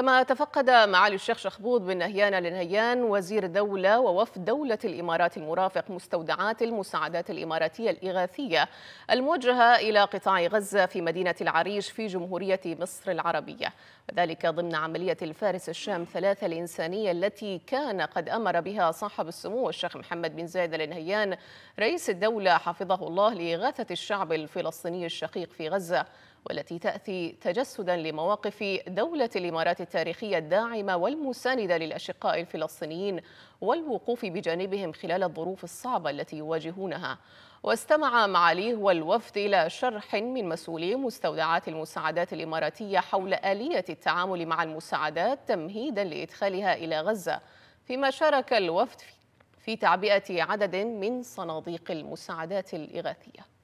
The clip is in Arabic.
كما تفقد معالي الشيخ شخبوط بن نهيان النهيان وزير الدولة ووفد دولة الإمارات المرافق مستودعات المساعدات الإماراتية الإغاثية الموجهة إلى قطاع غزة في مدينة العريش في جمهورية مصر العربية. وذلك ضمن عملية الفارس الشام ثلاثة الإنسانية التي كان قد أمر بها صاحب السمو الشيخ محمد بن زايد النهيان رئيس الدولة حفظه الله لإغاثة الشعب الفلسطيني الشقيق في غزة. والتي تأتي تجسدا لمواقف دولة الإمارات التاريخية الداعمة والمساندة للأشقاء الفلسطينيين والوقوف بجانبهم خلال الظروف الصعبة التي يواجهونها. واستمع معاليه والوفد إلى شرح من مسؤولي مستودعات المساعدات الإماراتية حول آلية التعامل مع المساعدات تمهيدا لإدخالها إلى غزة فيما شارك الوفد في تعبئة عدد من صناديق المساعدات الإغاثية.